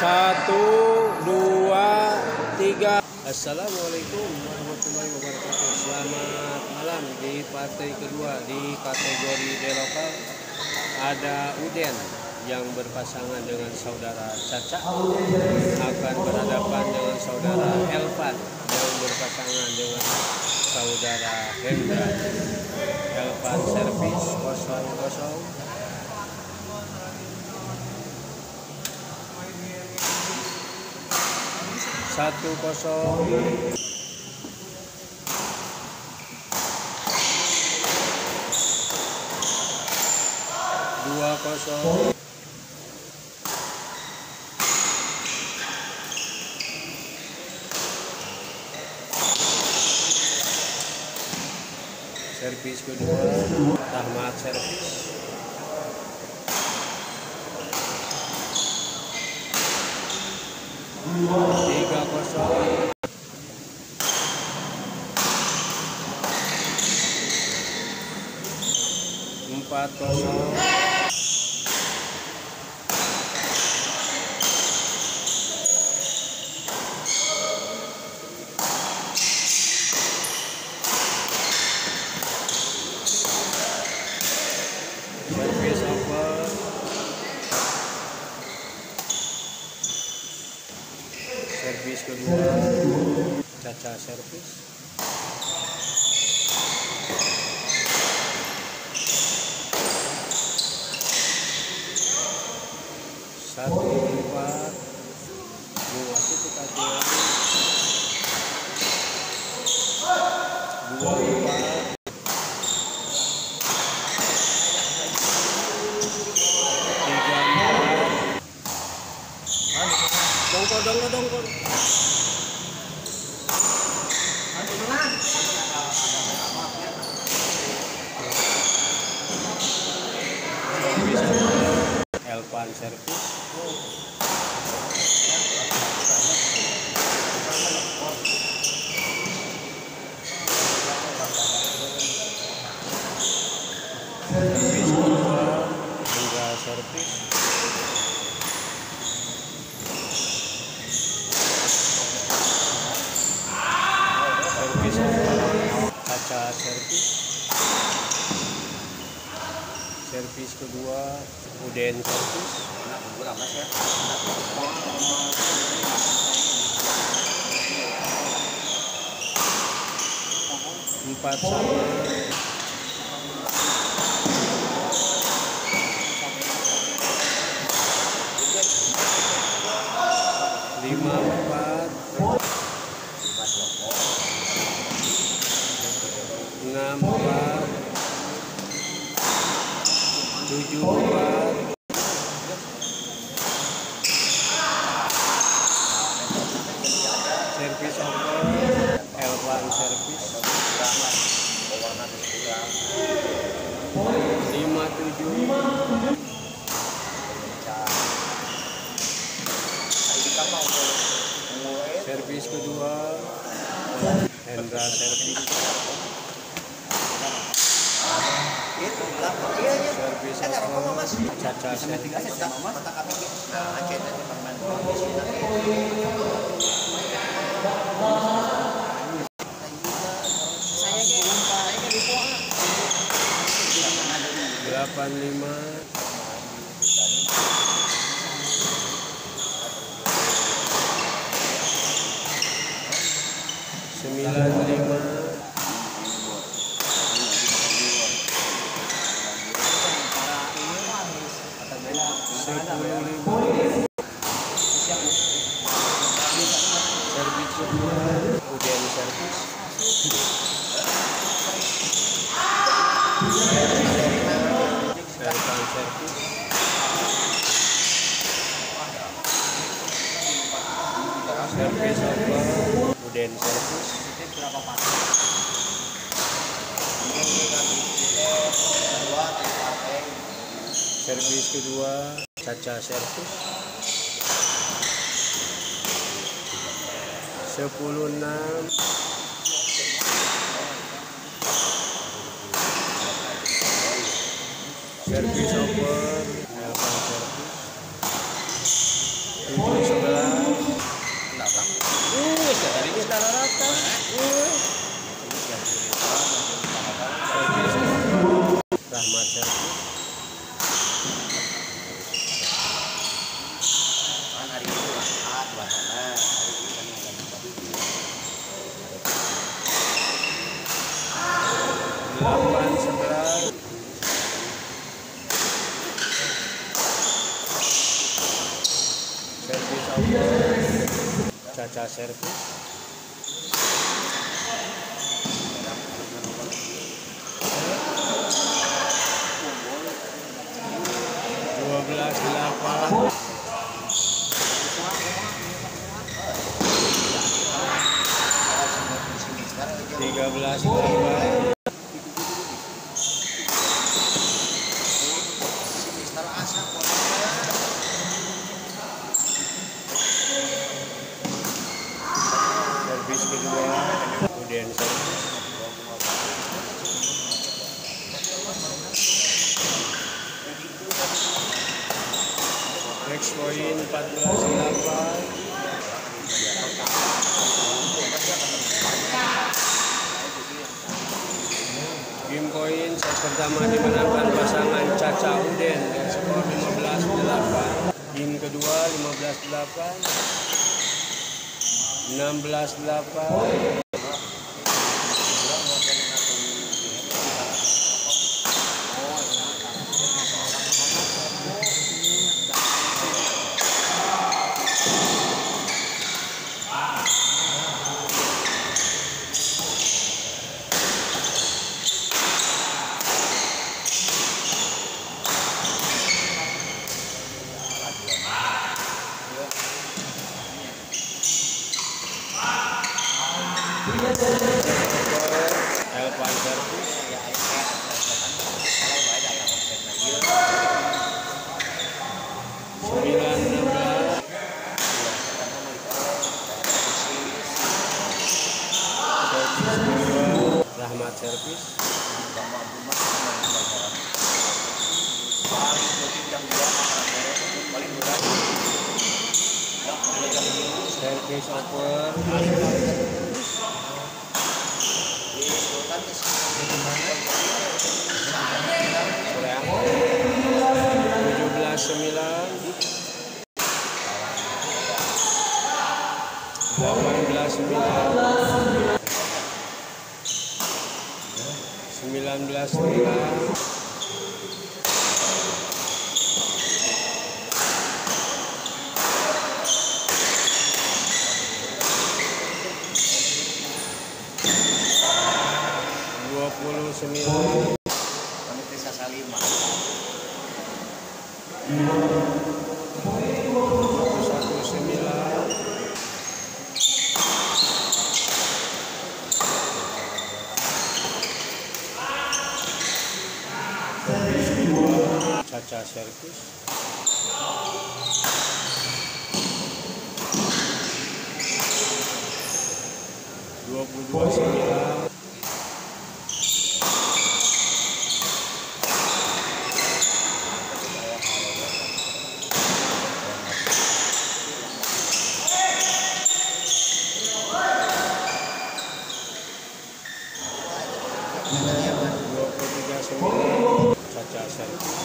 Satu, dua, tiga. Assalamualaikum warahmatullahi wabarakatuh. Selamat malam di partai kedua di kategori delokal ada Uden yang berpasangan dengan saudara Caca akan berhadapan dengan saudara Elvan yang berpasangan dengan saudara Hendra. Elvan servis kosong kosong. Satu kosong. Dua kosong. Servis kedua, Rahmat servis. Tiga. Empat kosong. Caca servis. Satu empat, dua itu kaki dua empat, tiga empat, dongkol dongkol dongkol. Elvan servis. Servis kedua, Hingga servis. Servis kedua, kaca servis. Servis kedua, Uden servis. Empat sama. Lima empat. Enam empat. Tujuh empat. Servis over. Elvan servis. Lima tujuh. Servis kedua. Hendra servis. Servis over. Caca servis. Delapan lima. Sembilan lima. Sepuluh lima. Servis Servis kedua, Caca servis. Sepuluh enam. Servis over, servis. Delapan servis. Caca servis tiga belas servis kedua kemudian servis next point 14 8 Game point set pertama dimenangkan pasangan Caca Uden dengan skor 15-8. Game kedua 15-8. 16-8. Elvan servis sembilan Rahmat servis. Servis over sembilan. Delapan belas sembilan. Sembilan belas sembilan dua puluh sembilan satu sembilan servis kedua caca servis dua puluh dua sembilan dua puluh tiga sembilan caca servis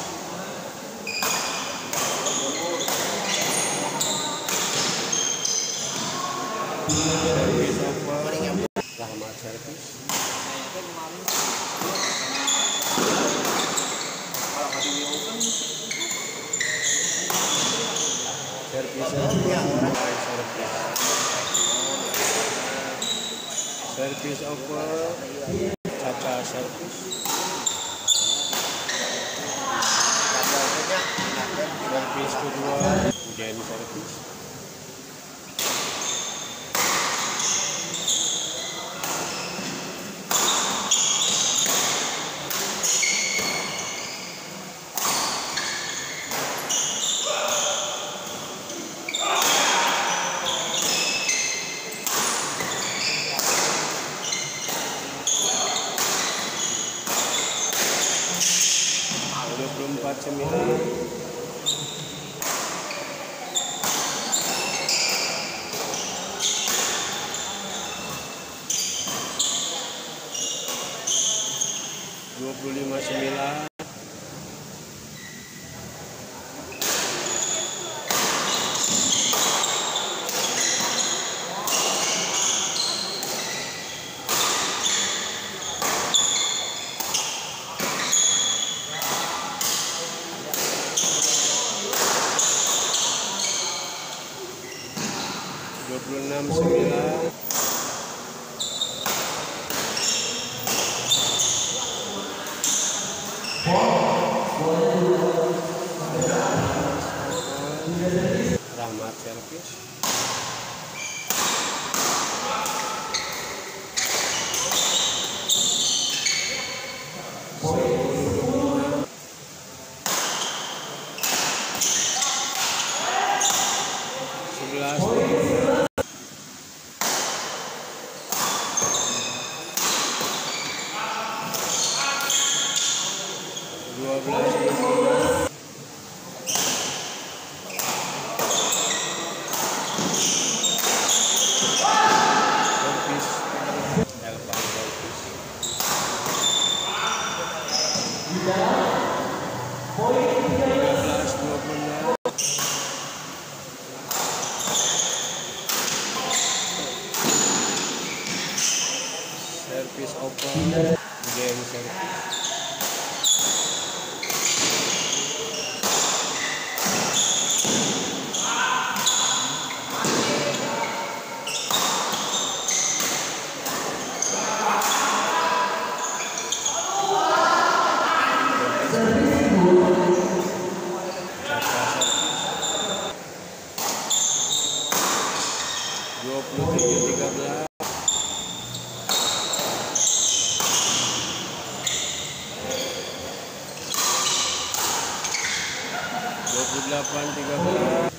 servis over caca servis servis kedua kemudian servis semelhança. Rahmat servis sebelas dua belas servis Elvan servis tiga 28 13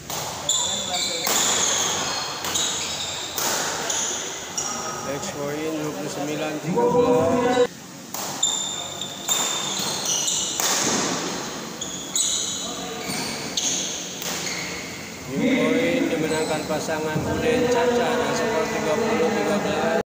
X for in, 29 9, 13 New Coin dimenangkan pasangan Buden Caca dan skor 30 13